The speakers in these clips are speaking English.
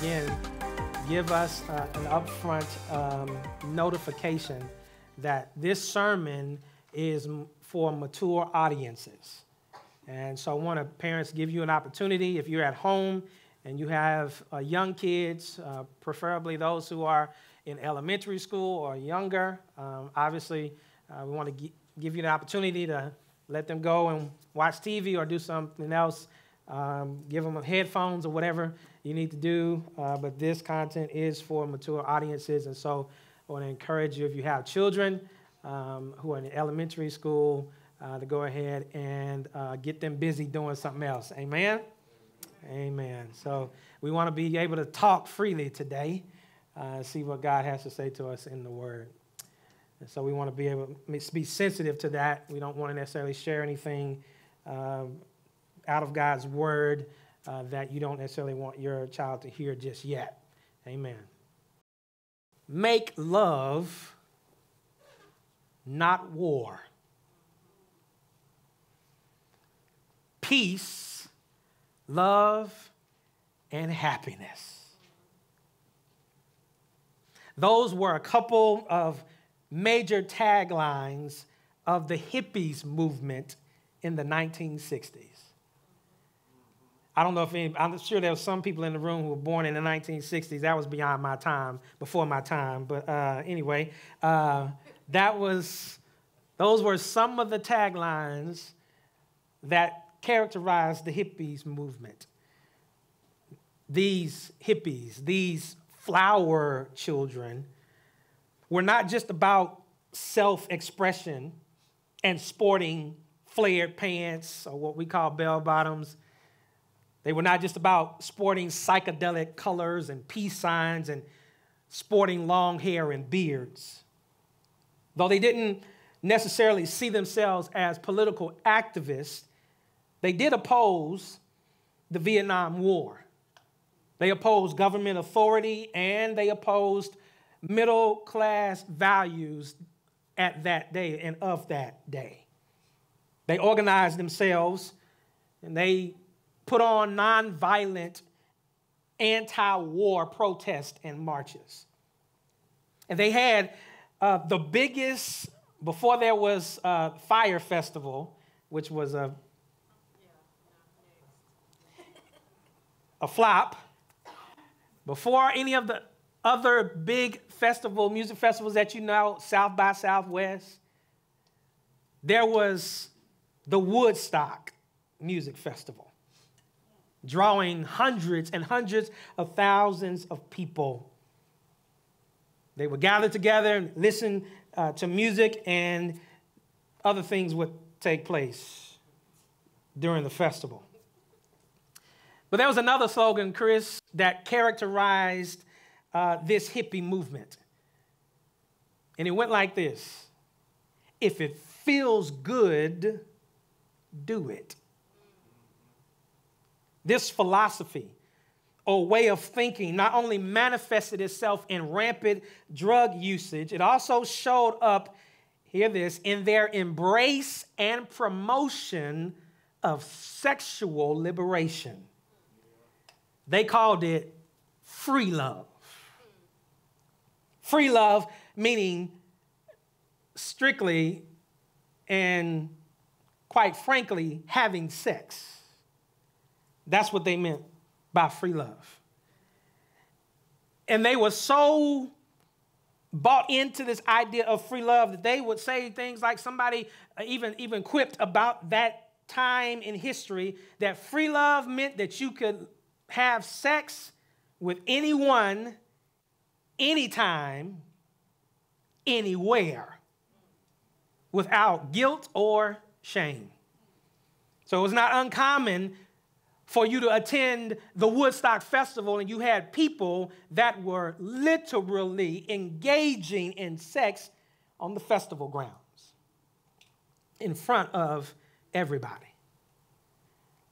again give us uh, an upfront um, notification that this sermon is for mature audiences. And so I want to, parents, give you an opportunity if you're at home and you have uh, young kids, uh, preferably those who are in elementary school or younger. Um, obviously, uh, we want to gi- give you the opportunity to let them go and watch TV or do something else. Um, give them headphones or whatever you need to do. Uh, but this content is for mature audiences. And so I want to encourage you if you have children um, who are in elementary school uh, to go ahead and uh, get them busy doing something else. Amen? Amen. So we want to be able to talk freely today, uh, see what God has to say to us in the Word. And so we want to be able to be sensitive to that. We don't want to necessarily share anything um, out of God's Word uh, that you don't necessarily want your child to hear just yet. Amen. Make love, not war. Peace, love, and happiness. Those were a couple of major taglines of the hippies movement in the 1960s. I don't know if any, I'm sure there were some people in the room who were born in the 1960s. That was beyond my time, before my time. But uh, anyway, uh, that was, those were some of the taglines that characterized the hippies movement. These hippies, these flower children, were not just about self expression and sporting flared pants or what we call bell bottoms they were not just about sporting psychedelic colors and peace signs and sporting long hair and beards. Though they didn't necessarily see themselves as political activists, they did oppose the Vietnam War. They opposed government authority and they opposed middle class values at that day and of that day. They organized themselves and they put on nonviolent anti war protests and marches. And they had uh, the biggest, before there was a Fyre Festival, which was a, a flop, before any of the other big festival, music festivals that you know, South by Southwest, there was the Woodstock Music Festival drawing hundreds and hundreds of thousands of people. They would gather together and listen uh, to music, and other things would take place during the festival. But there was another slogan, Chris, that characterized uh, this hippie movement. And it went like this If it feels good, do it. This philosophy or way of thinking not only manifested itself in rampant drug usage, it also showed up, hear this, in their embrace and promotion of sexual liberation. They called it free love. Free love meaning strictly and quite frankly having sex. That's what they meant by free love. And they were so bought into this idea of free love that they would say things like somebody even, even quipped about that time in history that free love meant that you could have sex with anyone, anytime, anywhere, without guilt or shame. So it was not uncommon for you to attend the Woodstock Festival and you had people that were literally engaging in sex on the festival grounds in front of everybody.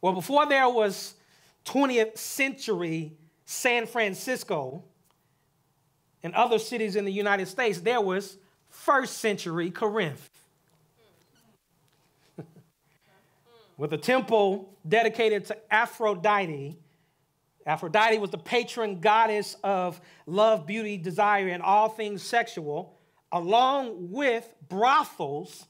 Well, before there was 20th century San Francisco and other cities in the United States, there was first century Corinth. With a temple dedicated to Aphrodite Aphrodite was the patron goddess of love, beauty, desire, and all things sexual, along with brothels.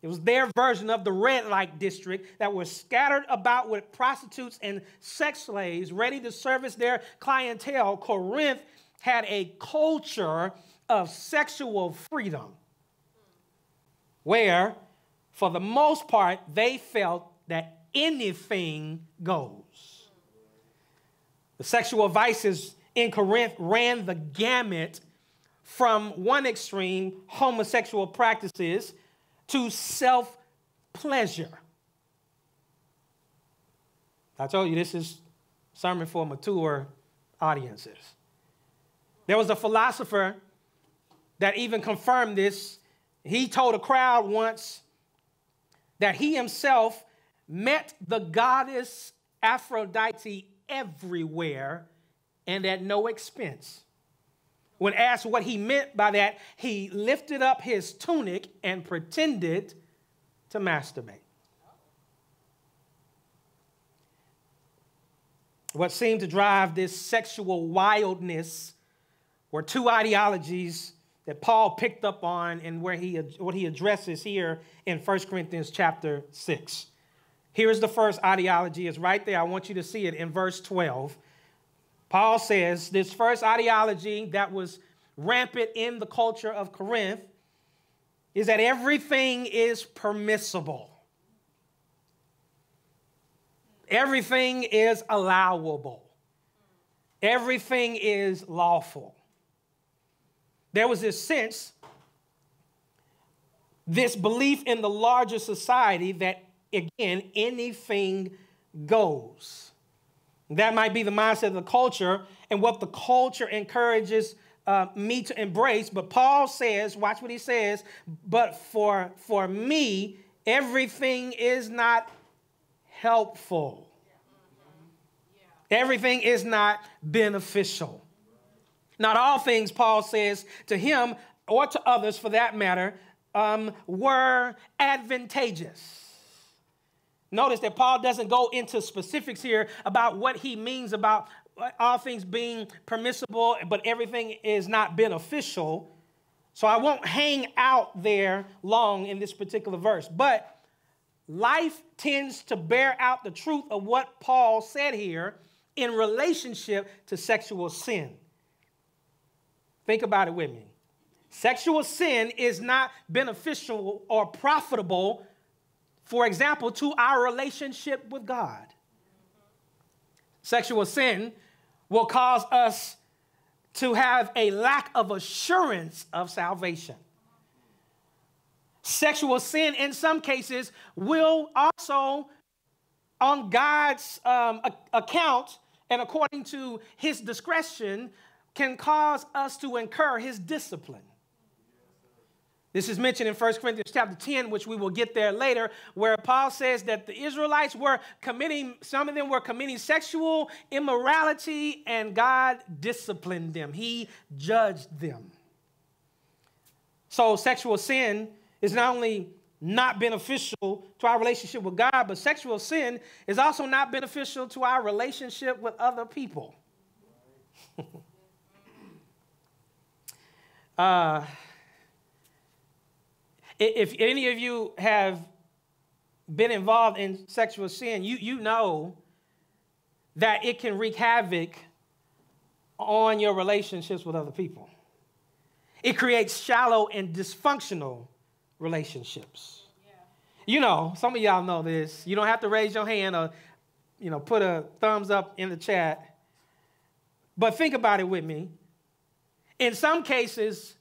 It was their version of the red light district that was scattered about with prostitutes and sex slaves ready to service their clientele. Corinth had a culture of sexual freedom where, for the most part, they felt that anything goes. The sexual vices in Corinth ran the gamut from one extreme, homosexual practices, to self pleasure. I told you this is sermon for mature audiences. There was a philosopher that even confirmed this. He told a crowd once that he himself met the goddess Aphrodite everywhere and at no expense. When asked what he meant by that, he lifted up his tunic and pretended to masturbate. What seemed to drive this sexual wildness were two ideologies that Paul picked up on and where he, what he addresses here in 1 Corinthians chapter 6. Here's the first ideology, it's right there. I want you to see it in verse 12. Paul says this first ideology that was rampant in the culture of Corinth is that everything is permissible. Everything is allowable. Everything is lawful. There was this sense, this belief in the larger society that, again, anything goes. That might be the mindset of the culture and what the culture encourages uh, me to embrace. But Paul says, watch what he says, but for, for me, everything is not helpful. Everything is not beneficial. Not all things, Paul says, to him or to others for that matter, um, were advantageous. Notice that Paul doesn't go into specifics here about what he means about all things being permissible, but everything is not beneficial. So I won't hang out there long in this particular verse. But life tends to bear out the truth of what Paul said here in relationship to sexual sin. Think about it with me. Sexual sin is not beneficial or profitable, for example, to our relationship with God. Sexual sin will cause us to have a lack of assurance of salvation. Sexual sin, in some cases, will also, on God's um, account and according to his discretion, can cause us to incur his discipline. This is mentioned in 1 Corinthians chapter 10, which we will get there later, where Paul says that the Israelites were committing, some of them were committing sexual immorality, and God disciplined them. He judged them. So, sexual sin is not only not beneficial to our relationship with God, but sexual sin is also not beneficial to our relationship with other people. Uh, if any of you have been involved in sexual sin, you, you know that it can wreak havoc on your relationships with other people. It creates shallow and dysfunctional relationships. Yeah. You know, some of y'all know this. You don't have to raise your hand or, you know, put a thumbs up in the chat. But think about it with me. In some cases,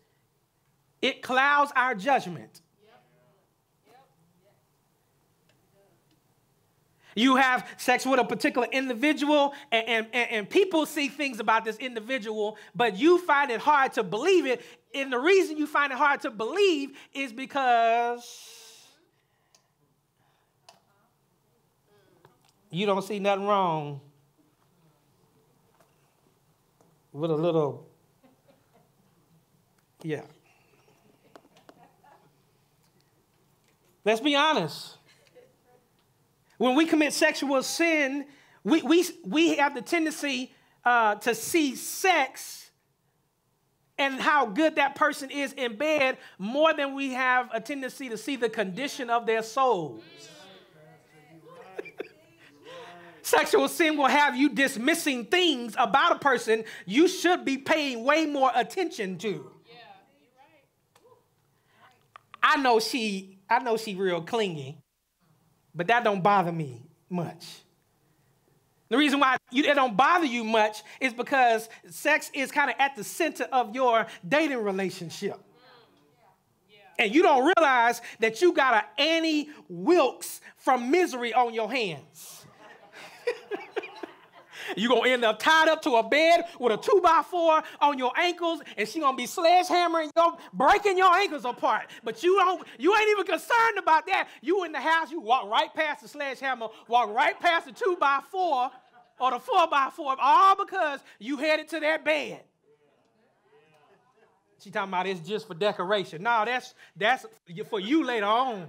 it clouds our judgment. You have sex with a particular individual, and, and, and, people see things about this individual, but you find it hard to believe it. And the reason you find it hard to believe is because you don't see nothing wrong with a little yeah. Let's be honest. When we commit sexual sin, we, we, we have the tendency uh, to see sex and how good that person is in bed more than we have a tendency to see the condition of their souls. Sexual sin will have you dismissing things about a person you should be paying way more attention to. I know she, I know she real clingy, but that don't bother me much. The reason why you, it don't bother you much is because sex is kind of at the center of your dating relationship. And you don't realize that you got an Annie Wilkes from misery on your hands. You're gonna end up tied up to a bed with a two by four on your ankles, and she's gonna be sledgehammering your breaking your ankles apart. But you don't, you ain't even concerned about that. You in the house, you walk right past the sledgehammer, walk right past the two by four or the four by four, all because you headed to that bed. She talking about it's just for decoration. No, that's that's for you later on.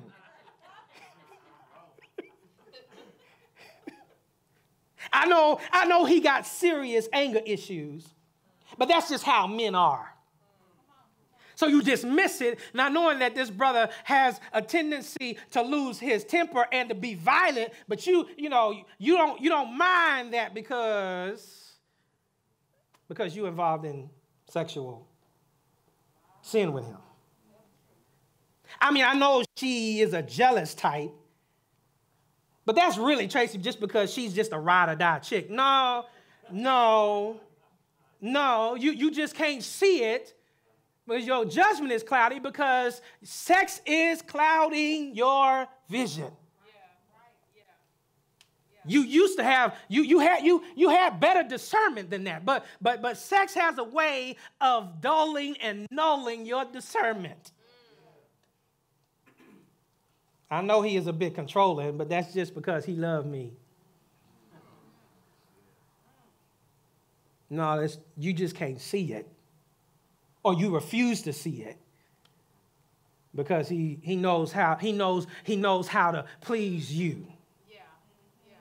I know, I know he got serious anger issues, but that's just how men are. So you dismiss it, not knowing that this brother has a tendency to lose his temper and to be violent, but you, you know, you don't, you don't mind that because, because you're involved in sexual sin with him. I mean, I know she is a jealous type, but that's really Tracy just because she's just a ride or die chick. No, no, no. You, you just can't see it because your judgment is cloudy because sex is clouding your vision. You used to have you you had you you had better discernment than that, but but but sex has a way of dulling and nulling your discernment. I know he is a bit controlling, but that's just because he loved me. No, you just can't see it. Or you refuse to see it. Because he, he knows how he knows he knows how to please you. Yeah. Yeah.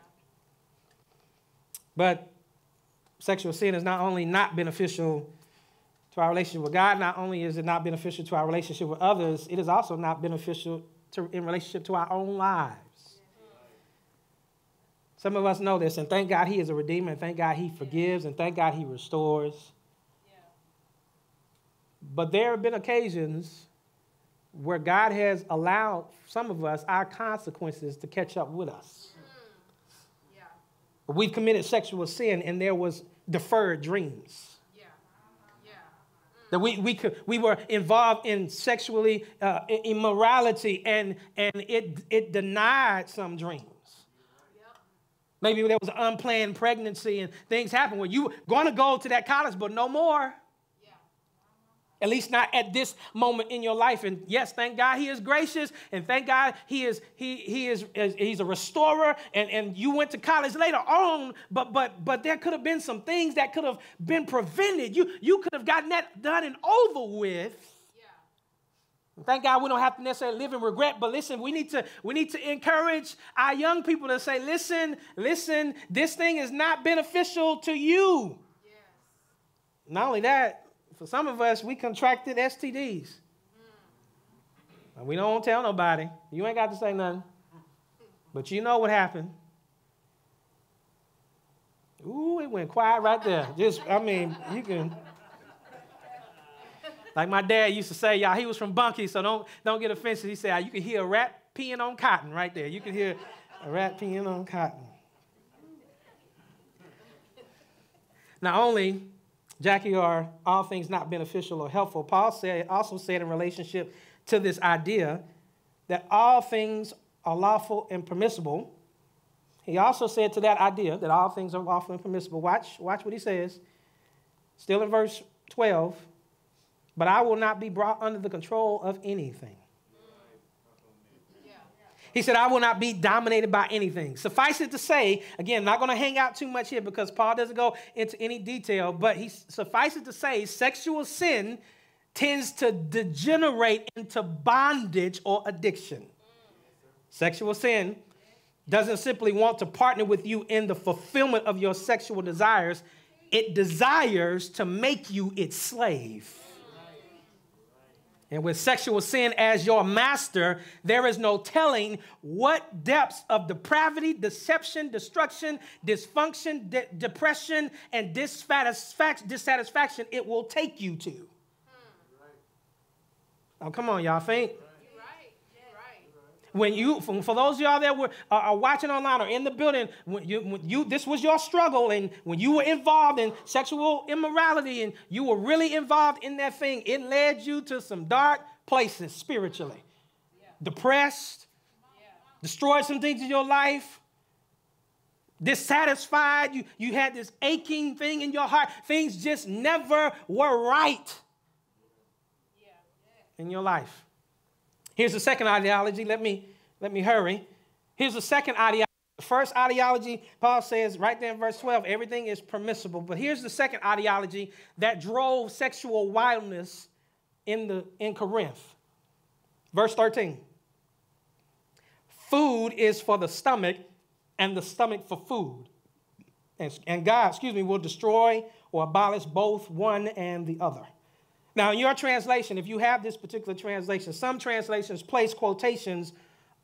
But sexual sin is not only not beneficial to our relationship with God, not only is it not beneficial to our relationship with others, it is also not beneficial to, in relationship to our own lives. Some of us know this, and thank God He is a redeemer, and thank God He forgives, and thank God He restores. But there have been occasions where God has allowed some of us our consequences to catch up with us. Hmm. Yeah. We've committed sexual sin, and there was deferred dreams that we, we, could, we were involved in sexually uh, immorality and, and it, it denied some dreams. Maybe there was an unplanned pregnancy and things happened where you were going to go to that college, but no more. At least not at this moment in your life. And yes, thank God he is gracious. And thank God he is he he is he's a restorer. And, and you went to college later on, but but but there could have been some things that could have been prevented. You you could have gotten that done and over with. Thank God we don't have to necessarily live in regret, but listen, we need to we need to encourage our young people to say, listen, listen, this thing is not beneficial to you. Yes. Not only that, for some of us, we contracted STDs. And we don't tell nobody. You ain't got to say nothing. But you know what happened. Ooh, it went quiet right there. Just, I mean, you can. Like my dad used to say, y'all, he was from Bunkie, so don't, don't get offensive. He said, ah, you can hear a rat peeing on cotton right there. You can hear a rat peeing on cotton. Not only Jackie, are all things not beneficial or helpful? Paul said, also said in relationship to this idea that all things are lawful and permissible. He also said to that idea that all things are lawful and permissible. Watch, watch what he says. Still in verse 12. But I will not be brought under the control of anything. He said, I will not be dominated by anything. Suffice it to say, again, not going to hang out too much here because Paul doesn't go into any detail, but he suffice it to say, sexual sin tends to degenerate into bondage or addiction. Sexual sin doesn't simply want to partner with you in the fulfillment of your sexual desires, it desires to make you its slave. And with sexual sin as your master, there is no telling what depths of depravity, deception, destruction, dysfunction, de- depression, and dissatisfaction, dissatisfaction it will take you to. Hmm. Oh, come on, y'all. Think when you, for those of y'all that were, are watching online or in the building, when you, when you, this was your struggle, and when you were involved in sexual immorality and you were really involved in that thing, it led you to some dark places spiritually. Yeah. Depressed, yeah. destroyed some things in your life, dissatisfied. You, you had this aching thing in your heart. Things just never were right yeah. in your life. Here's the second ideology. Let me, let me hurry. Here's the second ideology. The first ideology, Paul says right there in verse 12, everything is permissible. But here's the second ideology that drove sexual wildness in, the, in Corinth. Verse 13. Food is for the stomach, and the stomach for food. And, and God, excuse me, will destroy or abolish both one and the other. Now, in your translation, if you have this particular translation, some translations place quotations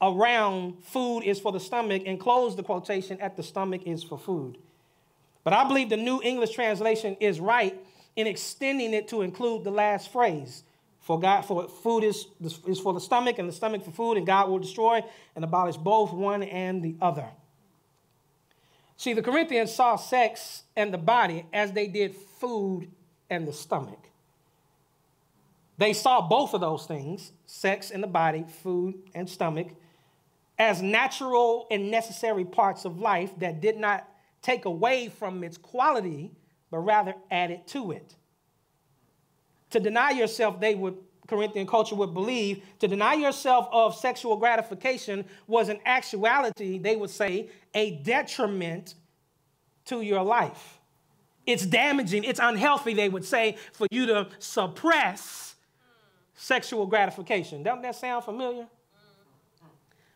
around food is for the stomach and close the quotation at the stomach is for food. But I believe the New English translation is right in extending it to include the last phrase. For God, for food is, is for the stomach, and the stomach for food, and God will destroy and abolish both one and the other. See, the Corinthians saw sex and the body as they did food and the stomach. They saw both of those things, sex and the body, food and stomach, as natural and necessary parts of life that did not take away from its quality, but rather added to it. To deny yourself, they would, Corinthian culture would believe, to deny yourself of sexual gratification was in actuality, they would say, a detriment to your life. It's damaging, it's unhealthy, they would say, for you to suppress sexual gratification. Doesn't that sound familiar?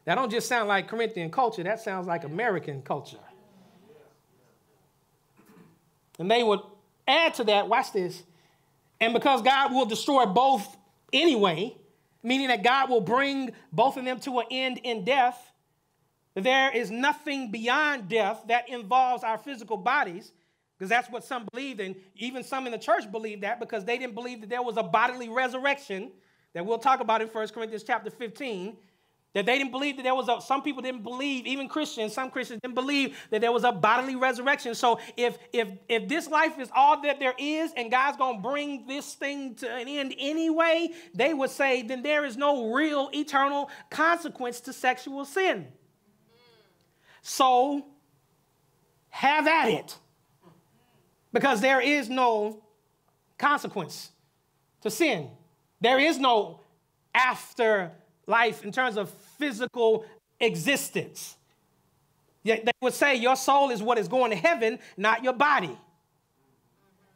That don't just sound like Corinthian culture, that sounds like American culture. And they would add to that, watch this, and because God will destroy both anyway, meaning that God will bring both of them to an end in death, there is nothing beyond death that involves our physical bodies. Because that's what some believed, and even some in the church believed that because they didn't believe that there was a bodily resurrection that we'll talk about in 1 Corinthians chapter 15. That they didn't believe that there was a, some people didn't believe, even Christians, some Christians didn't believe that there was a bodily resurrection. So if if if this life is all that there is and God's gonna bring this thing to an end anyway, they would say, then there is no real eternal consequence to sexual sin. So have at it because there is no consequence to sin. There is no afterlife in terms of physical existence. Yet They would say your soul is what is going to heaven, not your body.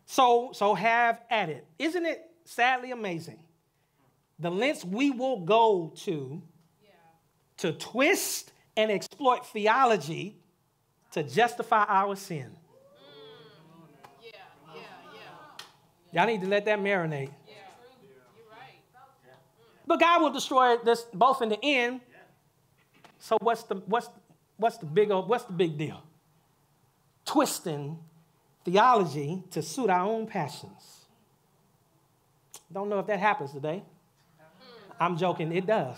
So, so have at it. Isn't it sadly amazing? The lengths we will go to yeah. to twist and exploit theology to justify our sin. Y'all need to let that marinate. But God will destroy this both in the end. So what's the what's what's the big what's the big deal? Twisting theology to suit our own passions. Don't know if that happens today. Hmm. I'm joking, it does.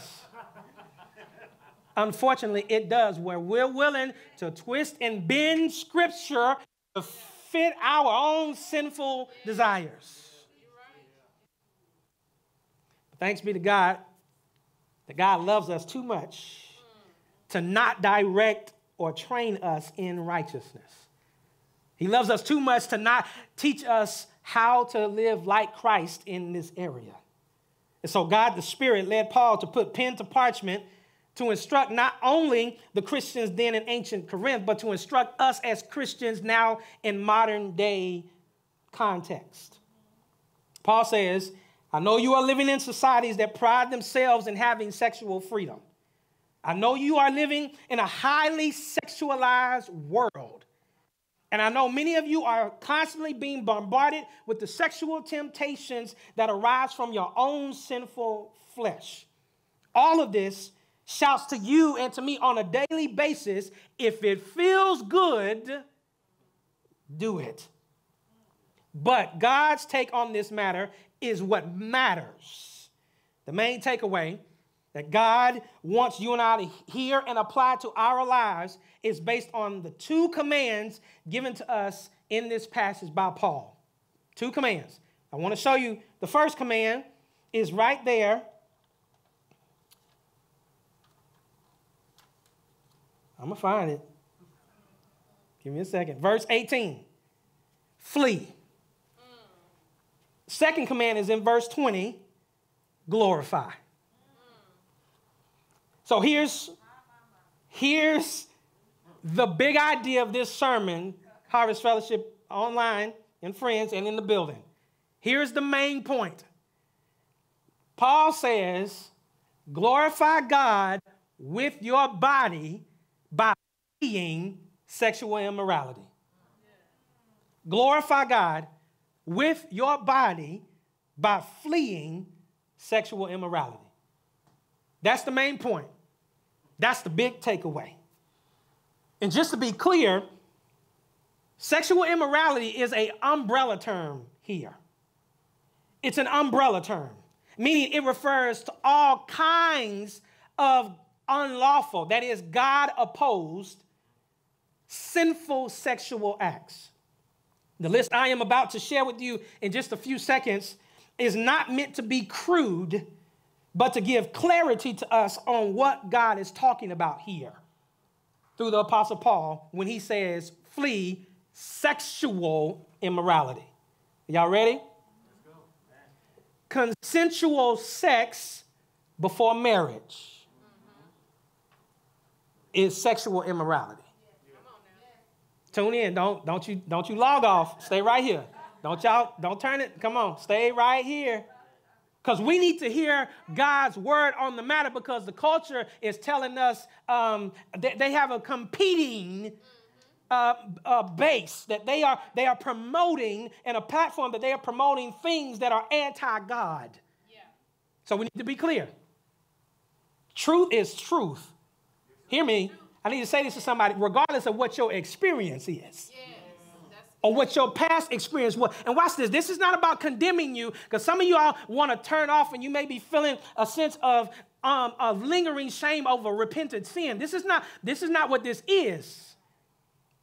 Unfortunately, it does, where we're willing to twist and bend scripture to fit our own sinful desires. Thanks be to God that God loves us too much to not direct or train us in righteousness. He loves us too much to not teach us how to live like Christ in this area. And so, God the Spirit led Paul to put pen to parchment to instruct not only the Christians then in ancient Corinth, but to instruct us as Christians now in modern day context. Paul says, I know you are living in societies that pride themselves in having sexual freedom. I know you are living in a highly sexualized world. And I know many of you are constantly being bombarded with the sexual temptations that arise from your own sinful flesh. All of this shouts to you and to me on a daily basis if it feels good, do it. But God's take on this matter is what matters. The main takeaway that God wants you and I to hear and apply to our lives is based on the two commands given to us in this passage by Paul. Two commands. I want to show you the first command is right there. I'm going to find it. Give me a second. Verse 18 Flee. Second command is in verse 20 glorify. So here's, here's the big idea of this sermon, Harvest Fellowship online and friends and in the building. Here's the main point. Paul says, glorify God with your body by fleeing sexual immorality. Glorify God with your body by fleeing sexual immorality. That's the main point. That's the big takeaway. And just to be clear, sexual immorality is a umbrella term here. It's an umbrella term, meaning it refers to all kinds of unlawful, that is, God opposed, sinful sexual acts. The list I am about to share with you in just a few seconds is not meant to be crude, but to give clarity to us on what God is talking about here through the Apostle Paul when he says, flee sexual immorality. Y'all ready? Consensual sex before marriage is sexual immorality. Tune in. Don't, don't, you, don't you log off. Stay right here. Don't y'all, don't turn it. Come on, stay right here. Because we need to hear God's word on the matter because the culture is telling us um, they, they, have a competing uh, uh, base that they are, they are promoting and a platform that they are promoting things that are anti God. Yeah. So we need to be clear. Truth is truth. Hear me. I need to say this to somebody, regardless of what your experience is. Yes, or what your past experience was. And watch this. This is not about condemning you, because some of you all want to turn off and you may be feeling a sense of, um, of lingering shame over repentant sin. This is not, this is not what this is.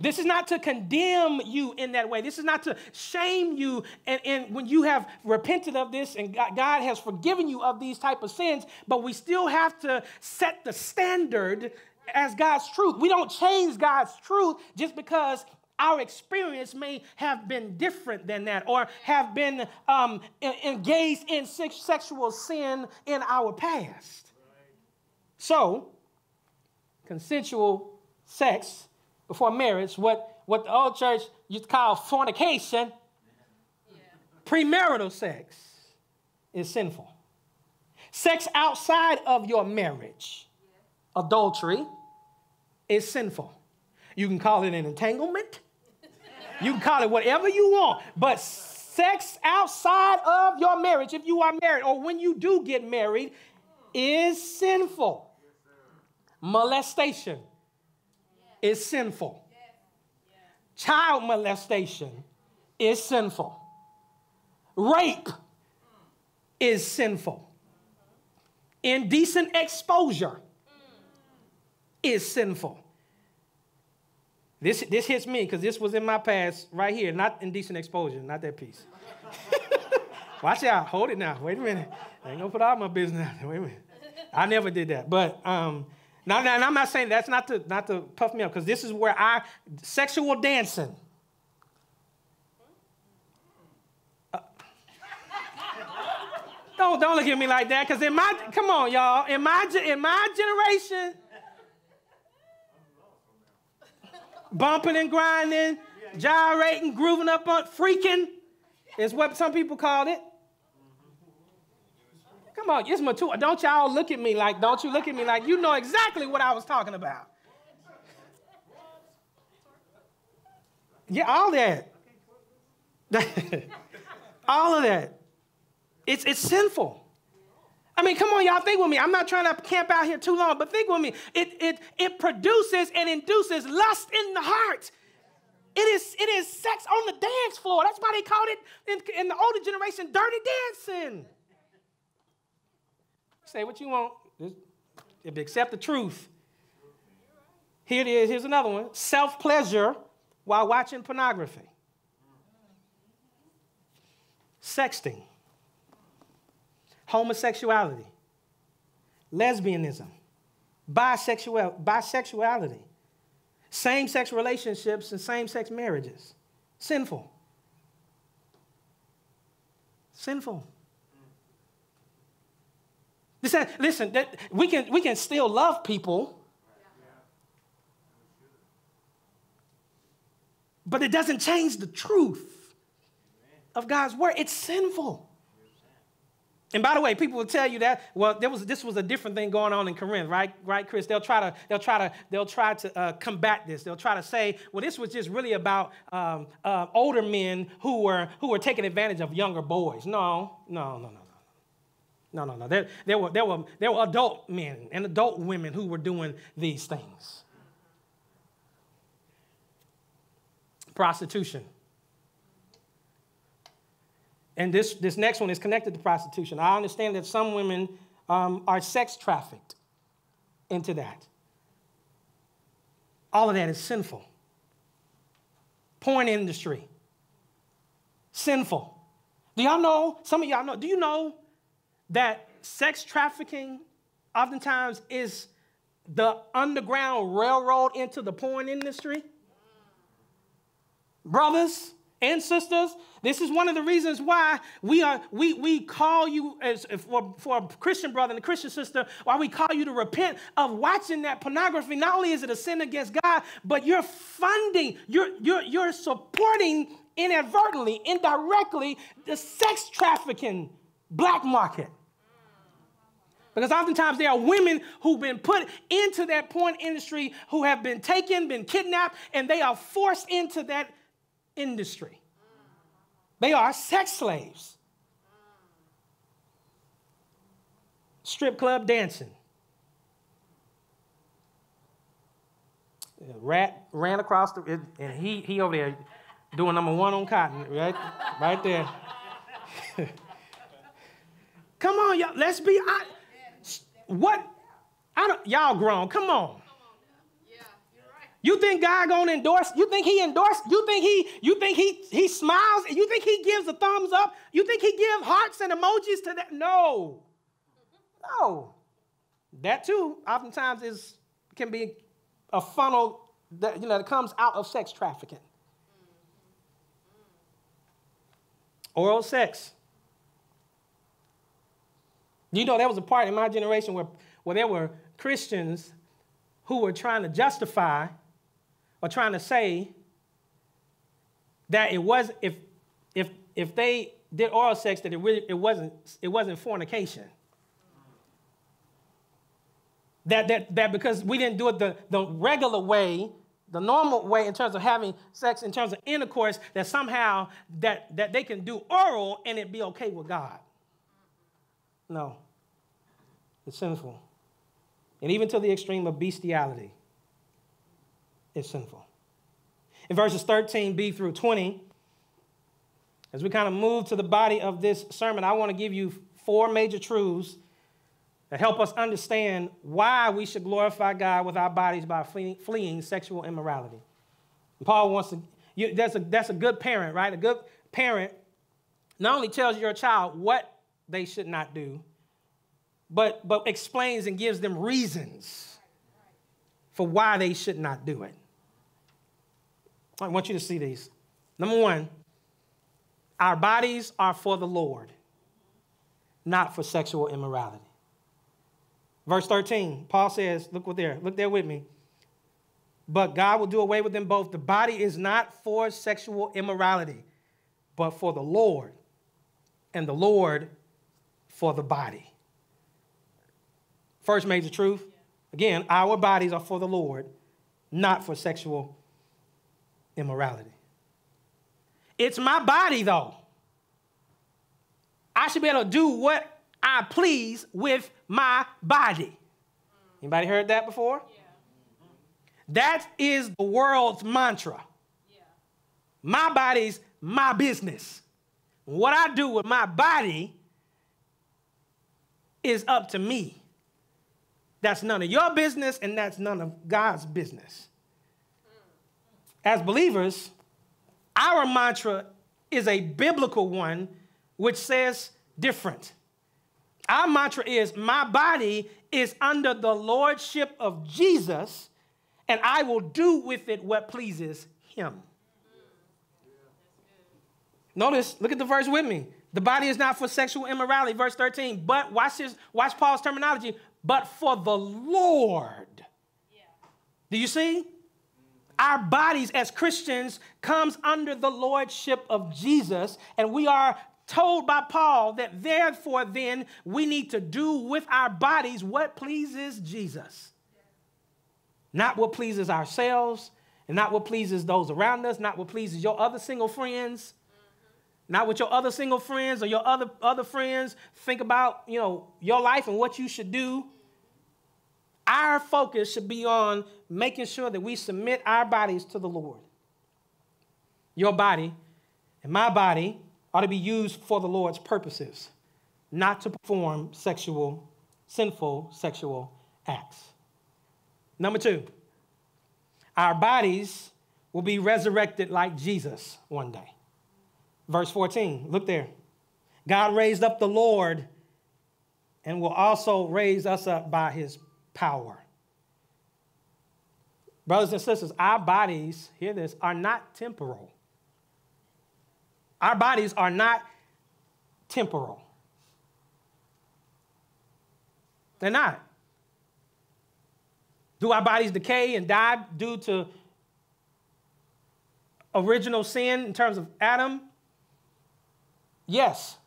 This is not to condemn you in that way. This is not to shame you. And, and when you have repented of this and God has forgiven you of these type of sins, but we still have to set the standard as God's truth. We don't change God's truth just because our experience may have been different than that or have been um, engaged in sexual sin in our past. So, consensual sex before marriage, what, what the old church used to call fornication, yeah. premarital sex is sinful. Sex outside of your marriage, yeah. adultery, is sinful. You can call it an entanglement. You can call it whatever you want. But sex outside of your marriage, if you are married or when you do get married, is sinful. Molestation is sinful. Child molestation is sinful. Rape is sinful. Indecent exposure is sinful. This, this hits me because this was in my past right here, not indecent exposure, not that piece. Watch out, hold it now. Wait a minute. I ain't gonna put all my business out there. Wait a minute. I never did that. But um, now, now, and I'm not saying that's not to not to puff me up, because this is where I sexual dancing. Uh, don't don't look at me like that, because in my come on, y'all, in my in my generation, bumping and grinding, gyrating, grooving up on freaking is what some people called it. Come on, it's mature. Don't y'all look at me like, don't you look at me like you know exactly what I was talking about. Yeah, all that. all of that. It's, it's sinful. I mean, come on, y'all, think with me. I'm not trying to camp out here too long, but think with me. It, it, it produces and induces lust in the heart. It is, it is sex on the dance floor. That's why they called it in, in the older generation dirty dancing. Say what you want. If you accept the truth. Here it is. Here's another one self pleasure while watching pornography, sexting homosexuality, lesbianism, bisexual, bisexuality, same sex relationships, and same sex marriages. Sinful. Sinful. Listen, listen that we, can, we can still love people, but it doesn't change the truth of God's word. It's sinful. And by the way, people will tell you that well, there was this was a different thing going on in Corinth, right? Right, Chris? They'll try to they'll try to they'll try to uh, combat this. They'll try to say, well, this was just really about um, uh, older men who were who were taking advantage of younger boys. No, no, no, no, no, no, no, no. There, there were there were there were adult men and adult women who were doing these things. Prostitution. And this, this next one is connected to prostitution. I understand that some women um, are sex trafficked into that. All of that is sinful. Porn industry, sinful. Do y'all know, some of y'all know, do you know that sex trafficking oftentimes is the underground railroad into the porn industry? Brothers, and sisters, this is one of the reasons why we are we we call you as for, for a Christian brother and a Christian sister, why we call you to repent of watching that pornography. Not only is it a sin against God, but you're funding, you're you're you're supporting inadvertently, indirectly, the sex trafficking black market. Because oftentimes there are women who've been put into that porn industry who have been taken, been kidnapped, and they are forced into that industry. They are sex slaves. Strip club dancing. Rat ran across the, and he, he over there doing number one on cotton, right? Right there. Come on, y'all. Let's be. What? I don't, y'all grown. Come on. You think God gonna endorse? You think He endorsed? You think He? You think He? He smiles? You think He gives a thumbs up? You think He gives hearts and emojis to that? No, no. That too, oftentimes is can be a funnel that you know that comes out of sex trafficking. Oral sex. You know, there was a part in my generation where, where there were Christians who were trying to justify or trying to say that it was if if if they did oral sex that it really it wasn't it wasn't fornication. That that that because we didn't do it the, the regular way, the normal way in terms of having sex, in terms of intercourse, that somehow that that they can do oral and it be okay with God. No. It's sinful. And even to the extreme of bestiality is sinful. In verses 13b through 20, as we kind of move to the body of this sermon, I want to give you four major truths that help us understand why we should glorify God with our bodies by fleeing, fleeing sexual immorality. And Paul wants to, you, that's, a, that's a good parent, right? A good parent not only tells your child what they should not do, but, but explains and gives them reasons for why they should not do it. I want you to see these. Number one, our bodies are for the Lord, not for sexual immorality. Verse 13, Paul says, look what there, look there with me. But God will do away with them both. The body is not for sexual immorality, but for the Lord, and the Lord for the body. First major truth. Again, our bodies are for the Lord, not for sexual immorality. It's my body, though. I should be able to do what I please with my body. Anybody heard that before? Yeah. That is the world's mantra. Yeah. My body's my business. What I do with my body is up to me. That's none of your business, and that's none of God's business. As believers, our mantra is a biblical one which says different. Our mantra is My body is under the lordship of Jesus, and I will do with it what pleases him. Notice, look at the verse with me. The body is not for sexual immorality, verse 13. But watch this, watch Paul's terminology, but for the Lord. Yeah. Do you see? Our bodies as Christians comes under the lordship of Jesus, and we are told by Paul that therefore then we need to do with our bodies what pleases Jesus. Not what pleases ourselves, and not what pleases those around us, not what pleases your other single friends, not with your other single friends or your other, other friends think about, you know, your life and what you should do. Our focus should be on making sure that we submit our bodies to the Lord. Your body and my body ought to be used for the Lord's purposes, not to perform sexual, sinful sexual acts. Number two, our bodies will be resurrected like Jesus one day. Verse 14, look there. God raised up the Lord and will also raise us up by his power. Brothers and sisters, our bodies, hear this, are not temporal. Our bodies are not temporal. They're not. Do our bodies decay and die due to original sin in terms of Adam? Yes.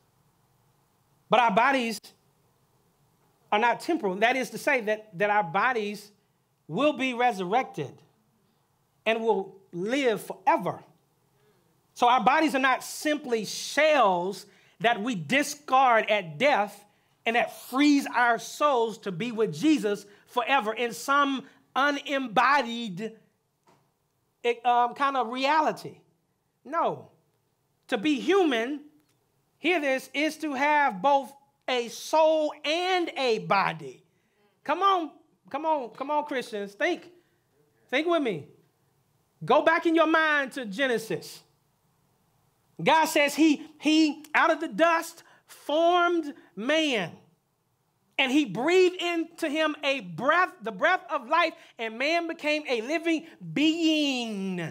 But our bodies are not temporal. That is to say that, that our bodies will be resurrected and will live forever. So our bodies are not simply shells that we discard at death and that frees our souls to be with Jesus forever in some unembodied um, kind of reality. No. To be human hear this, is to have both a soul and a body. Come on, come on, come on, Christians. Think. Think with me. Go back in your mind to Genesis. God says he, he out of the dust formed man. And he breathed into him a breath, the breath of life, and man became a living being.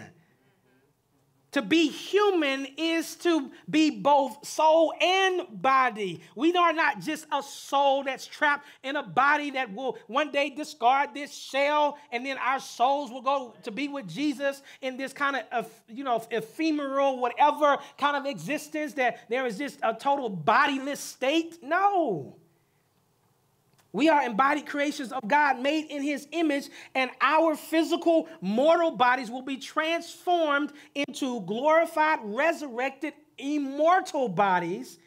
To be human is to be both soul and body. We are not just a soul that's trapped in a body that will one day discard this shell, and then our souls will go to be with Jesus in this kind of, you know, ephemeral, whatever kind of existence that there is just a total bodiless state. No. We are embodied creations of God made in his image, and our physical mortal bodies will be transformed into glorified, resurrected, immortal bodies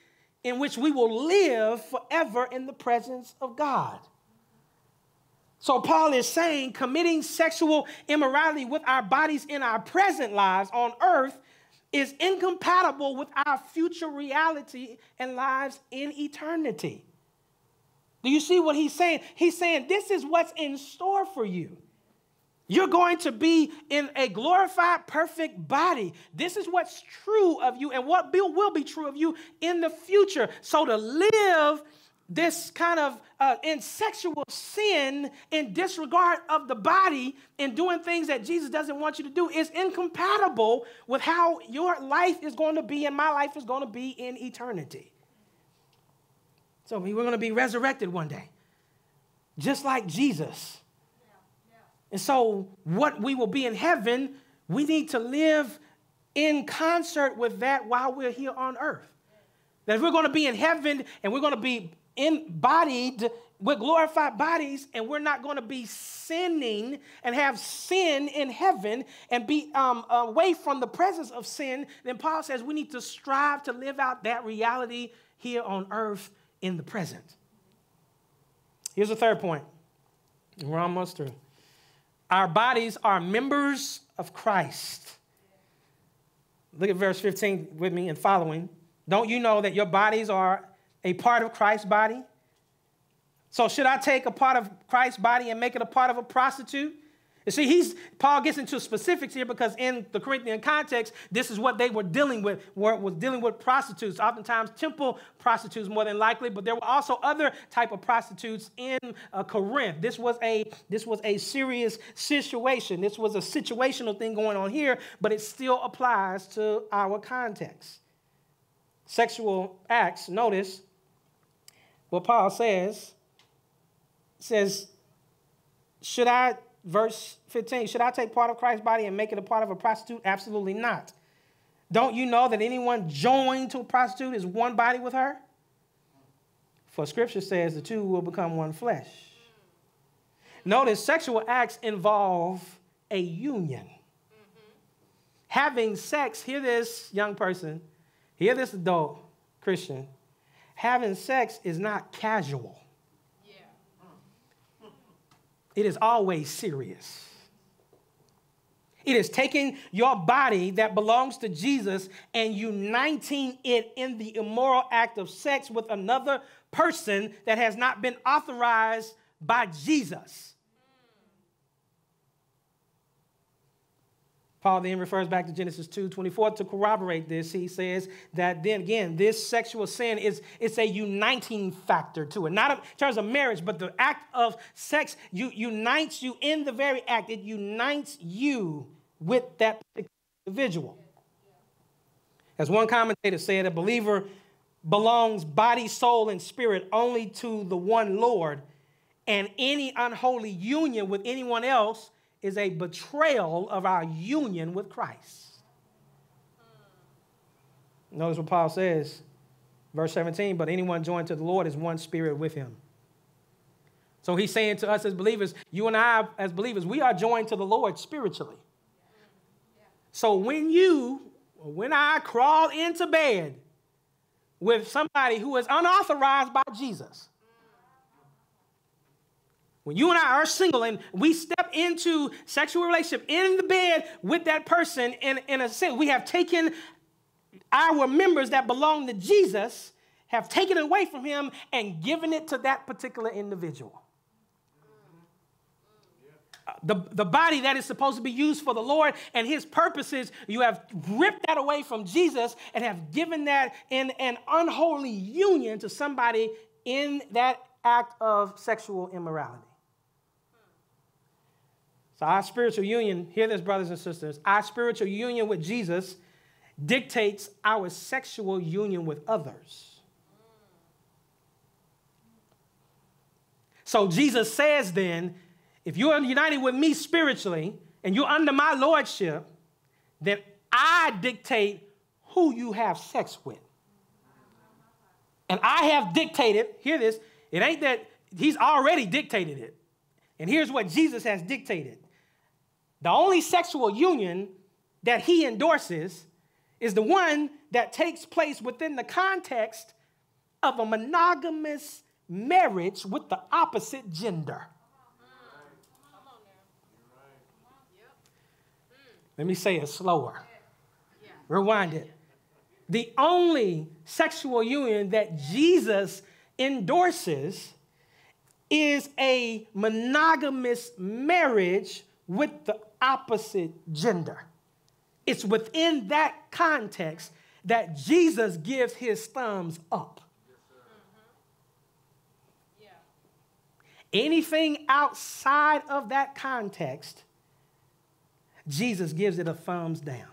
in which we will live forever in the presence of God. So, Paul is saying committing sexual immorality with our bodies in our present lives on earth is incompatible with our future reality and lives in eternity. Do you see what he's saying? He's saying this is what's in store for you. You're going to be in a glorified, perfect body. This is what's true of you and what will be true of you in the future. So to live this kind of uh, in sexual sin in disregard of the body and doing things that Jesus doesn't want you to do is incompatible with how your life is going to be and my life is going to be in eternity. So we're going to be resurrected one day, just like Jesus. And so, what we will be in heaven, we need to live in concert with that while we're here on earth. That if we're going to be in heaven and we're going to be embodied with glorified bodies and we're not going to be sinning and have sin in heaven and be um, away from the presence of sin, then Paul says we need to strive to live out that reality here on earth in the present. Here's the third point. We're almost through. Our bodies are members of Christ. Look at verse 15 with me and following. Don't you know that your bodies are a part of Christ's body? So, should I take a part of Christ's body and make it a part of a prostitute? You see, he's Paul gets into specifics here because in the Corinthian context, this is what they were dealing with, were, was dealing with prostitutes, oftentimes temple prostitutes more than likely, but there were also other type of prostitutes in uh, Corinth. This was a this was a serious situation. This was a situational thing going on here, but it still applies to our context. Sexual acts, notice what Paul says says should I verse 15 Should I take part of Christ's body and make it a part of a prostitute? Absolutely not. Don't you know that anyone joined to a prostitute is one body with her? For scripture says the two will become one flesh. Notice sexual acts involve a union. Mm-hmm. Having sex, hear this, young person, hear this, adult Christian. Having sex is not casual. It is always serious. It is taking your body that belongs to Jesus and uniting it in the immoral act of sex with another person that has not been authorized by Jesus. Paul then refers back to Genesis 2 24 to corroborate this. He says that then again, this sexual sin is it's a uniting factor to it. Not in terms of marriage, but the act of sex you, unites you in the very act. It unites you with that individual. As one commentator said, a believer belongs body, soul, and spirit only to the one Lord, and any unholy union with anyone else is a betrayal of our union with Christ. Notice what Paul says, verse 17, but anyone joined to the Lord is one spirit with him. So he's saying to us as believers, you and I as believers, we are joined to the Lord spiritually. So when you, when I crawl into bed with somebody who is unauthorized by Jesus, when you and I are single and we step into sexual relationship in the bed with that person, in, in a sense, we have taken our members that belong to Jesus, have taken it away from him and given it to that particular individual. The, the body that is supposed to be used for the Lord and his purposes, you have ripped that away from Jesus and have given that in an unholy union to somebody in that act of sexual immorality. So, our spiritual union, hear this, brothers and sisters, our spiritual union with Jesus dictates our sexual union with others. So, Jesus says then, if you are united with me spiritually and you're under my lordship, then I dictate who you have sex with. And I have dictated, hear this, it ain't that he's already dictated it. And here's what Jesus has dictated the only sexual union that he endorses is the one that takes place within the context of a monogamous marriage with the opposite gender. Let me say it slower. Rewind it. The only sexual union that Jesus endorses is a monogamous marriage with the opposite gender. It's within that context that Jesus gives his thumbs up. Anything outside of that context, Jesus gives it a thumbs down.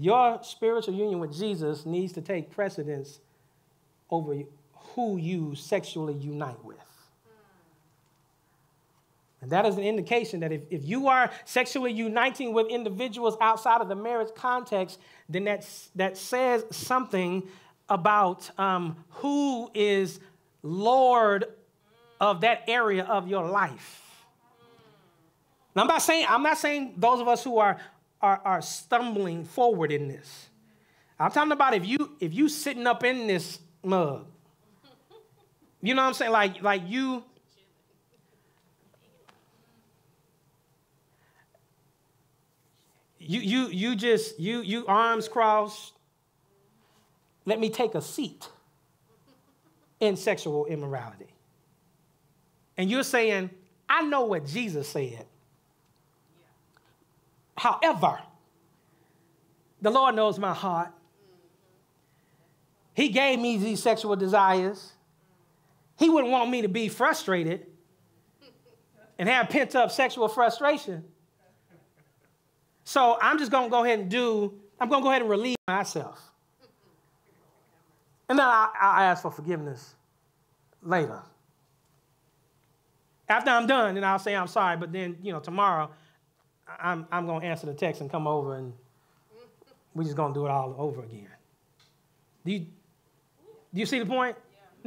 Your spiritual union with Jesus needs to take precedence over who you sexually unite with. And that is an indication that if, if you are sexually uniting with individuals outside of the marriage context, then that's, that says something about um, who is Lord of that area of your life. Now, I'm not saying, I'm not saying those of us who are, are, are stumbling forward in this. I'm talking about if you if you sitting up in this mug. You know what I'm saying? Like, like you you you you just you you arms crossed. Let me take a seat in sexual immorality. And you're saying i know what jesus said. However the lord knows my heart. He gave me these sexual desires. He wouldn't want me to be frustrated and have pent up sexual frustration so I'm just going to go ahead and do, I'm going to go ahead and relieve myself. And then I, I ask for forgiveness later. After I'm done, then I'll say I'm sorry, but then, you know, tomorrow I'm, I'm going to answer the text and come over and we're just going to do it all over again. Do you, do you see the point?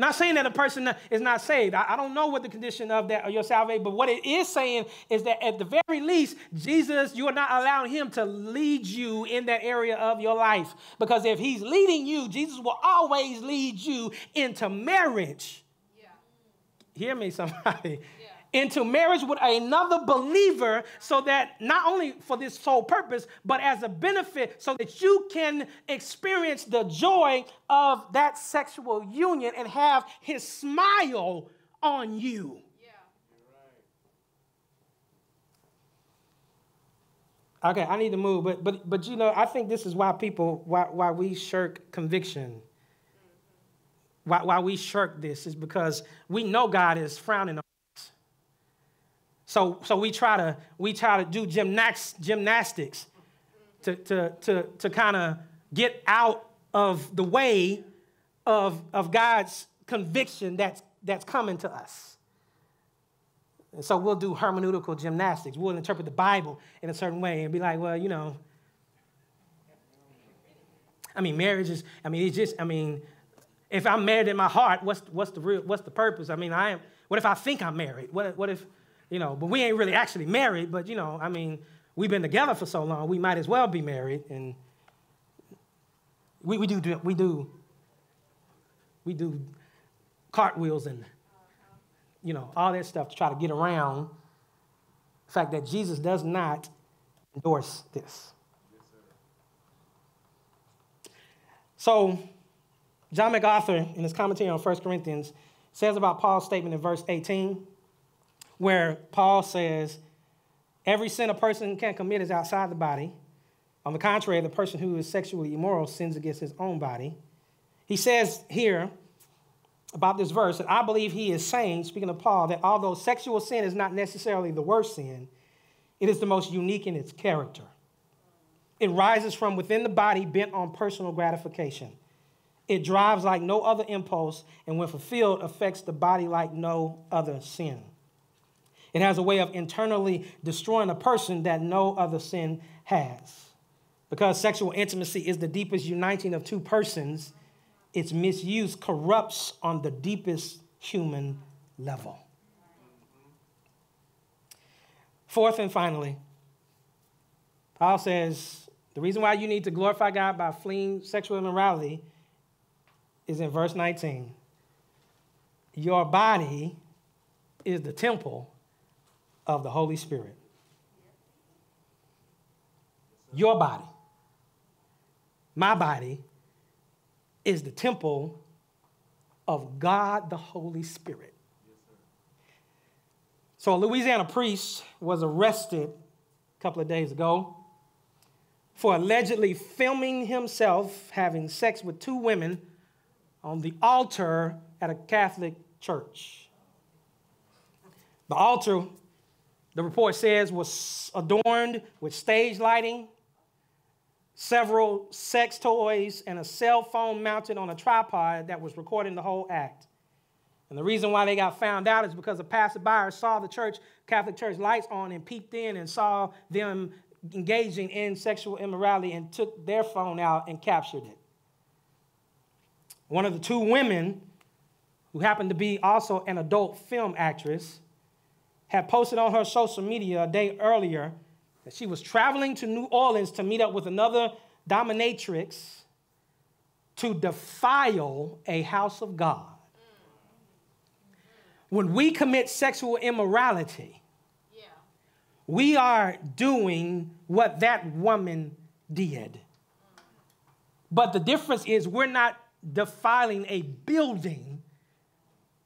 Not saying that a person is not saved. I, don't know what the condition of that of your salvation, but what it is saying is that at the very least, Jesus, you are not allowing him to lead you in that area of your life. Because if he's leading you, Jesus will always lead you into marriage. Yeah. Hear me, somebody into marriage with another believer so that not only for this sole purpose, but as a benefit so that you can experience the joy of that sexual union and have his smile on you. Okay, I need to move, but but but you know, I think this is why people why why we shirk conviction. Why, why we shirk this is because we know God is frowning so, so we try to we try to do gymnastics, gymnastics to, to, to, to kind of get out of the way of, of God's conviction that's, that's coming to us. And so we'll do hermeneutical gymnastics. We'll interpret the Bible in a certain way and be like, well, you know, I mean, marriage is, I mean, it's just, I mean, if I'm married in my heart, what's, what's the real, what's the purpose? I mean, I am, what if I think I'm married? What, what if, you know, but we ain't really actually married, but, you know, I mean, we've been together for so long, we might as well be married. And we, we do, we do, we do cartwheels and, you know, all that stuff to try to get around the fact that Jesus does not endorse this. So, John MacArthur, in his commentary on 1 Corinthians, says about Paul's statement in verse 18 where Paul says, every sin a person can commit is outside the body. On the contrary, the person who is sexually immoral sins against his own body. He says here about this verse that I believe he is saying, speaking of Paul, that although sexual sin is not necessarily the worst sin, it is the most unique in its character. It rises from within the body bent on personal gratification. It drives like no other impulse, and when fulfilled, affects the body like no other sin. It has a way of internally destroying a person that no other sin has. Because sexual intimacy is the deepest uniting of two persons, its misuse corrupts on the deepest human level. Fourth and finally, Paul says the reason why you need to glorify God by fleeing sexual immorality is in verse 19. Your body is the temple of the Holy Spirit. Your body, my body, is the temple of God the Holy Spirit. So, a Louisiana priest was arrested a couple of days ago for allegedly filming himself having sex with two women on the altar at a Catholic church. The altar the report says was adorned with stage lighting, several sex toys, and a cell phone mounted on a tripod that was recording the whole act. And the reason why they got found out is because a passerby saw the church, Catholic Church lights on and peeped in and saw them engaging in sexual immorality and took their phone out and captured it. One of the two women, who happened to be also an adult film actress, had posted on her social media a day earlier that she was traveling to New Orleans to meet up with another dominatrix to defile a house of God. When we commit sexual immorality, we are doing what that woman did. But the difference is we're not defiling a building,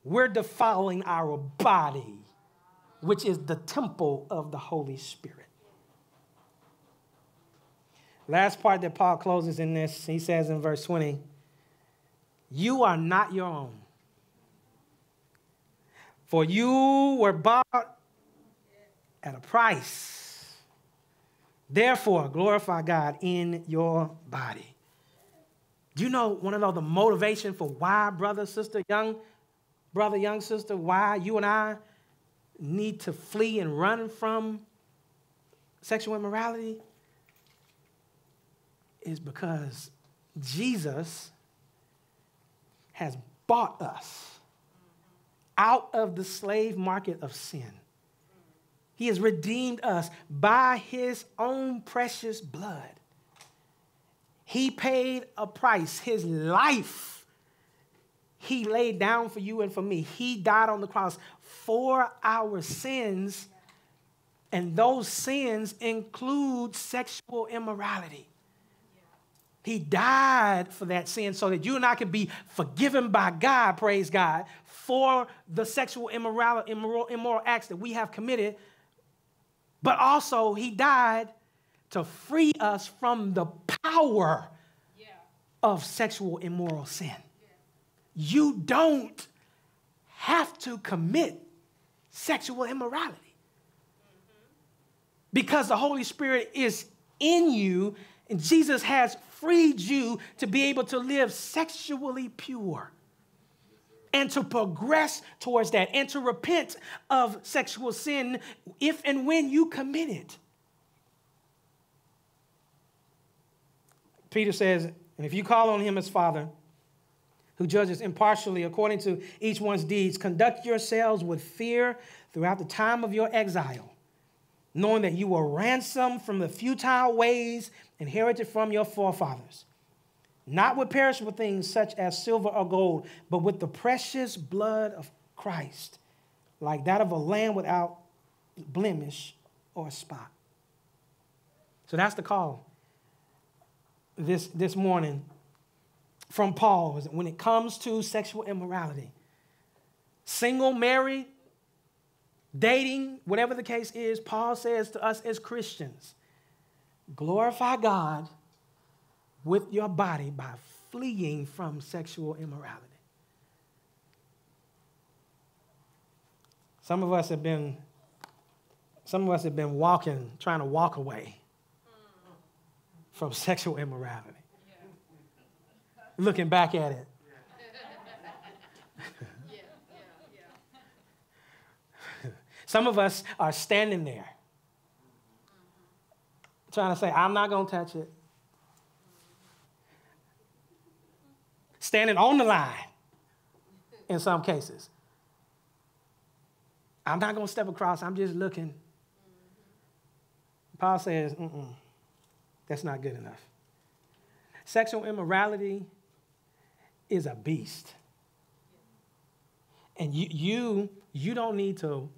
we're defiling our body which is the temple of the Holy Spirit. Last part that Paul closes in this, he says in verse 20, You are not your own. For you were bought at a price. Therefore, glorify God in your body. Do you know, want to know the motivation for why, brother, sister, young brother, young sister, why you and I need to flee and run from sexual immorality is because Jesus has bought us out of the slave market of sin. He has redeemed us by his own precious blood. He paid a price, his life. He laid down for you and for me. He died on the cross for our sins, and those sins include sexual immorality. He died for that sin so that you and I can be forgiven by God, praise God, for the sexual immorality, immoral, immoral acts that we have committed. But also, He died to free us from the power yeah. of sexual immoral sin. You don't have to commit sexual immorality. Because the Holy Spirit is in you, and Jesus has freed you to be able to live sexually pure and to progress towards that and to repent of sexual sin if and when you commit it. Peter says, and if you call on him as Father, who judges impartially according to each one's deeds. Conduct yourselves with fear throughout the time of your exile, knowing that you were ransomed from the futile ways inherited from your forefathers, not with perishable things such as silver or gold, but with the precious blood of Christ, like that of a lamb without blemish or spot. So that's the call this, this morning from Paul is when it comes to sexual immorality, single, married, dating, whatever the case is, Paul says to us as Christians glorify God with your body by fleeing from sexual immorality. Some of us have been some of us have been walking trying to walk away from sexual immorality looking back at it. Some of us are standing there trying to say, I'm not going to touch it. Standing on the line in some cases. I'm not going to step across, I'm just looking. Paul says, Mm-mm, that's not good enough. Sexual immorality is a beast. And you, you, you don't need to,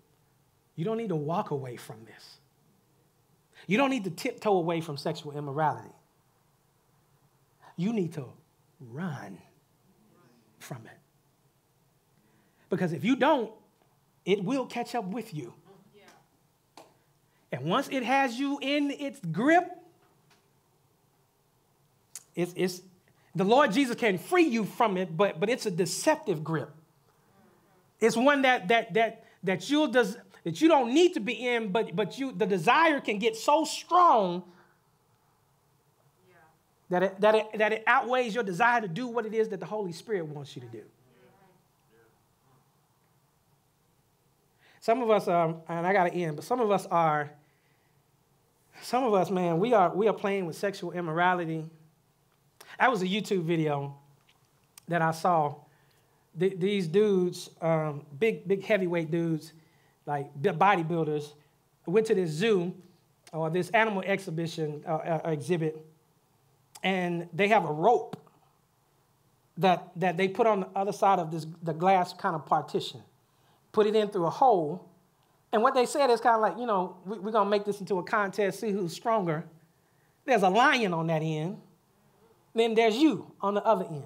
you don't need to walk away from this. You don't need to tiptoe away from sexual immorality. You need to run from it. Because if you don't, it will catch up with you. And once it has you in its grip, it's, it's, the Lord Jesus can free you from it, but, but it's a deceptive grip. It's one that, that, that, that, you does, that you don't need to be in, but, but you, the desire can get so strong that, it, that, it, that it outweighs your desire to do what it is that the Holy Spirit wants you to do. Some of us are, and I got to end, but some of us are, some of us, man, we are, we are playing with sexual immorality. That was a YouTube video that I saw. Th- these dudes, um, big, big heavyweight dudes, like bodybuilders, went to this zoo or this animal exhibition uh, uh, exhibit, and they have a rope that, that they put on the other side of this, the glass kind of partition, put it in through a hole. And what they said is kind of like, you know, we, we're going to make this into a contest, see who's stronger. There's a lion on that end, then there's you on the other end.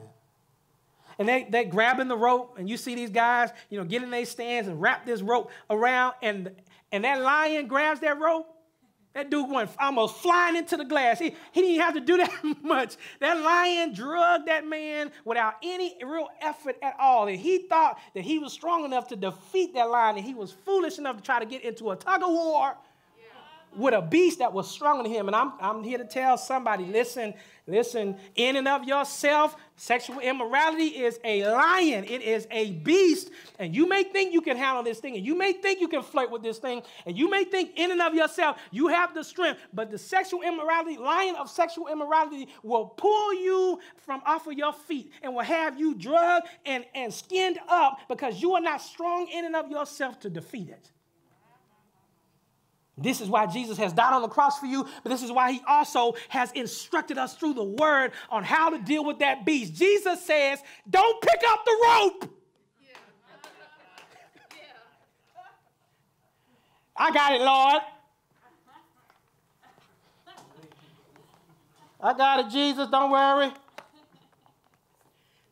And they, they grabbing the rope, and you see these guys, you know, get in their stands and wrap this rope around, and, and that lion grabs that rope, that dude went almost flying into the glass. He, he didn't have to do that much. That lion drugged that man without any real effort at all. And he thought that he was strong enough to defeat that lion, and he was foolish enough to try to get into a tug of war with a beast that was stronger than him. And I'm, I'm here to tell somebody listen, listen, in and of yourself, sexual immorality is a lion, it is a beast. And you may think you can handle this thing, and you may think you can flirt with this thing, and you may think in and of yourself you have the strength, but the sexual immorality, lion of sexual immorality, will pull you from off of your feet and will have you drugged and, and skinned up because you are not strong in and of yourself to defeat it. This is why Jesus has died on the cross for you, but this is why he also has instructed us through the word on how to deal with that beast. Jesus says, Don't pick up the rope. I got it, Lord. I got it, Jesus, don't worry.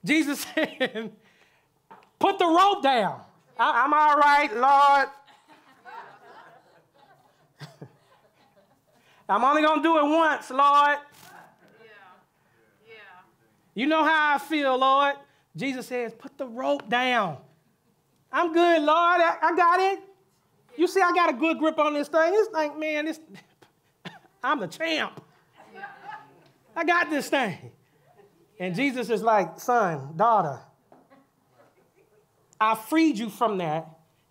Jesus said, Put the rope down. I- I'm all right, Lord. I'm only going to do it once, Lord. Yeah. Yeah. You know how I feel, Lord. Jesus says, put the rope down. I'm good, Lord. I, I got it. You see, I got a good grip on this thing. It's like, man, this, I'm the champ. I got this thing. And Jesus is like, son, daughter, I freed you from that.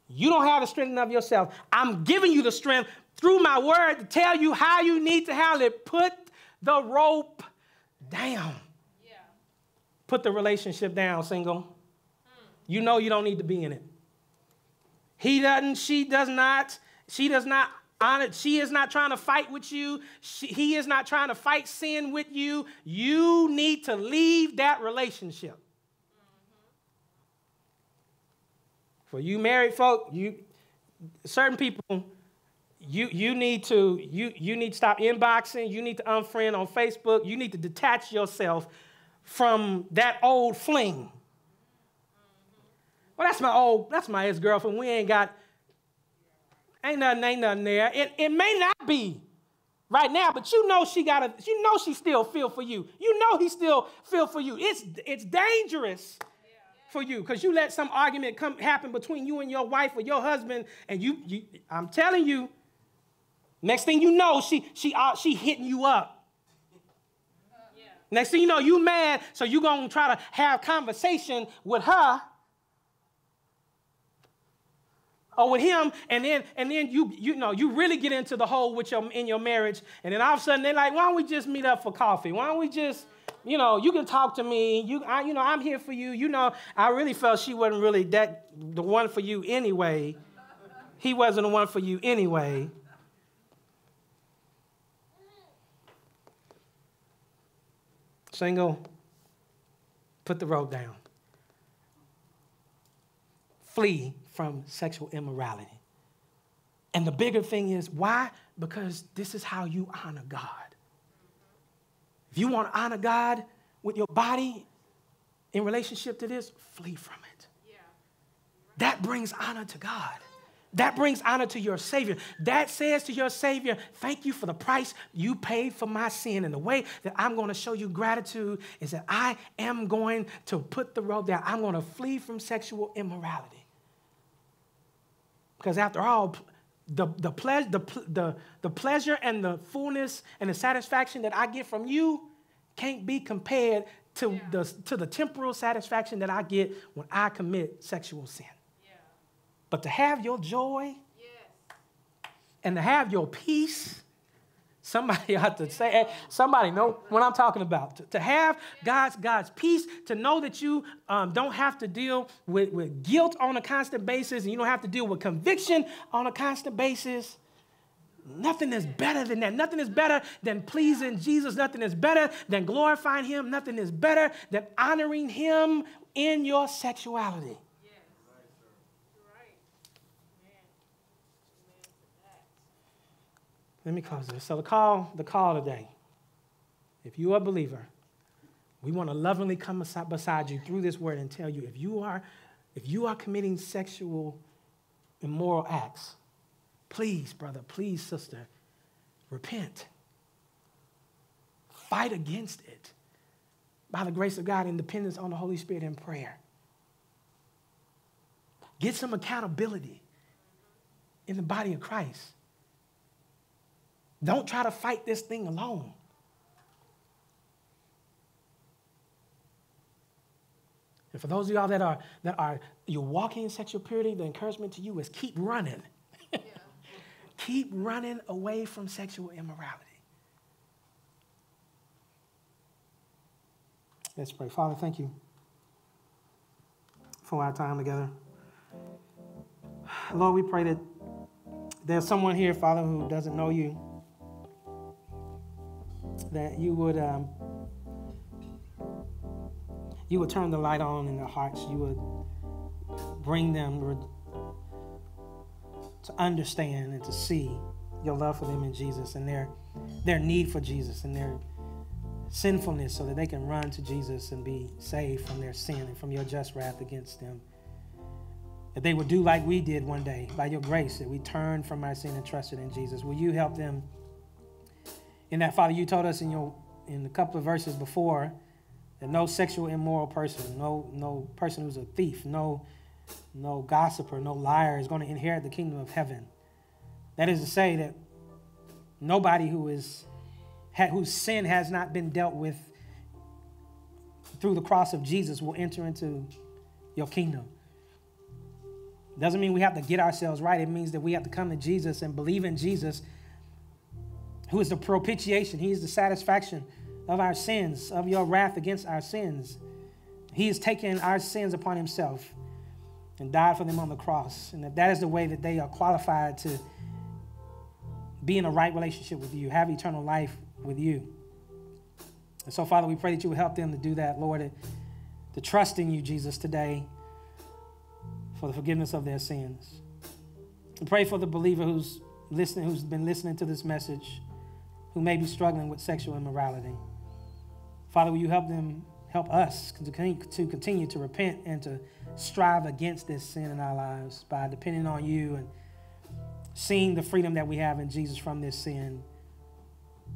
You don't have the strength of yourself. I'm giving you the strength through my word to tell you how you need to handle it. Put the rope down. Yeah. Put the relationship down, single. Hmm. You know you don't need to be in it. He doesn't, she does not, she does not honor, she is not trying to fight with you. She, he is not trying to fight sin with you. You need to leave that relationship. Mm-hmm. For you married folk, you certain people you, you need to you, you need to stop inboxing. You need to unfriend on facebook. You need to detach yourself from that old fling. Well that's my old that's my ex-girlfriend. We ain't got ain't nothing ain't nothing there. It, it may not be right now but you know she got a you know she still feel for you. You know he still feel for you. It's it's dangerous for you because you let some argument come happen between you and your wife or your husband and you, you i'm telling you Next thing you know, she she uh, she hitting you up. Yeah. Next thing you know, you mad, so you gonna try to have conversation with her or with him, and then and then you you know you really get into the hole with your in your marriage, and then all of a sudden they're like, why don't we just meet up for coffee? Why don't we just you know, you can talk to me. You, I, you know, I'm here for you. You know, I really felt she wasn't really that the one for you anyway. He wasn't the one for you anyway. Single, put the rope down. Flee from sexual immorality. And the bigger thing is why? Because this is how you honor God. If you want to honor God with your body in relationship to this, flee from it. Yeah. That brings honor to God. That brings honor to your Savior. That says to your Savior, Thank you for the price you paid for my sin. And the way that I'm going to show you gratitude is that I am going to put the rope down. I'm going to flee from sexual immorality. Because after all, the, the, ple- the, the, the pleasure and the fullness and the satisfaction that I get from you can't be compared to, yeah. the, to the temporal satisfaction that I get when I commit sexual sin. But to have your joy and to have your peace, somebody ought to say, somebody know what I'm talking about. To, to have God's, God's peace, to know that you um, don't have to deal with, with guilt on a constant basis, and you don't have to deal with conviction on a constant basis. Nothing is better than that. Nothing is better than pleasing Jesus. Nothing is better than glorifying Him. Nothing is better than honoring Him in your sexuality. Let me close this. So the call, the call today. If you are a believer, we want to lovingly come beside you through this word and tell you if you are, if you are committing sexual immoral acts, please, brother, please, sister, repent. Fight against it by the grace of God and dependence on the Holy Spirit in prayer. Get some accountability in the body of Christ. Don't try to fight this thing alone. And for those of y'all that are that are you're walking in sexual purity, the encouragement to you is keep running. Yeah. keep running away from sexual immorality. Let's pray. Father, thank you for our time together. Lord, we pray that there's someone here, Father, who doesn't know you that you would um, you would turn the light on in their hearts. You would bring them to understand and to see your love for them in Jesus and their their need for Jesus and their sinfulness so that they can run to Jesus and be saved from their sin and from your just wrath against them. That they would do like we did one day by your grace, that we turned from our sin and trusted in Jesus. Will you help them? In that, Father, you told us in your in a couple of verses before that no sexual immoral person, no no person who's a thief, no no gossiper, no liar is going to inherit the kingdom of heaven. That is to say that nobody who is whose sin has not been dealt with through the cross of Jesus will enter into your kingdom. Doesn't mean we have to get ourselves right. It means that we have to come to Jesus and believe in Jesus who is the propitiation. He is the satisfaction of our sins, of your wrath against our sins. He has taken our sins upon himself and died for them on the cross. And that, that is the way that they are qualified to be in a right relationship with you, have eternal life with you. And so, Father, we pray that you would help them to do that, Lord, to, trust in you, Jesus, today for the forgiveness of their sins. We pray for the believer who's listening, who's been listening to this message who may be struggling with sexual immorality. Father, will you help them, help us to continue to repent and to strive against this sin in our lives by depending on you and seeing the freedom that we have in Jesus from this sin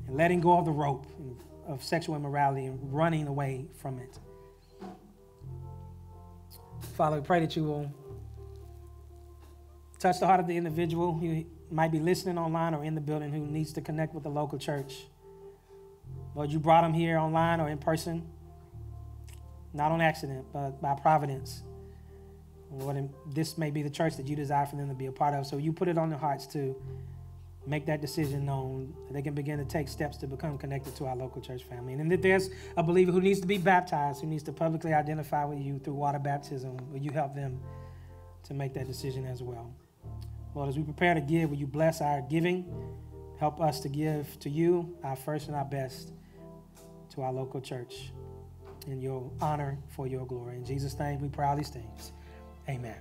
and letting go of the rope of sexual immorality and running away from it. Father, we pray that you will touch the heart of the individual might be listening online or in the building who needs to connect with the local church. Lord, you brought them here online or in person, not on accident, but by providence. Lord, this may be the church that you desire for them to be a part of. So you put it on their hearts to make that decision known, that they can begin to take steps to become connected to our local church family. And if there's a believer who needs to be baptized, who needs to publicly identify with you through water baptism, will you help them to make that decision as well? Lord, as we prepare to give, will you bless our giving? Help us to give to you our first and our best to our local church in your honor for your glory. In Jesus' name, we pray all these things. Amen.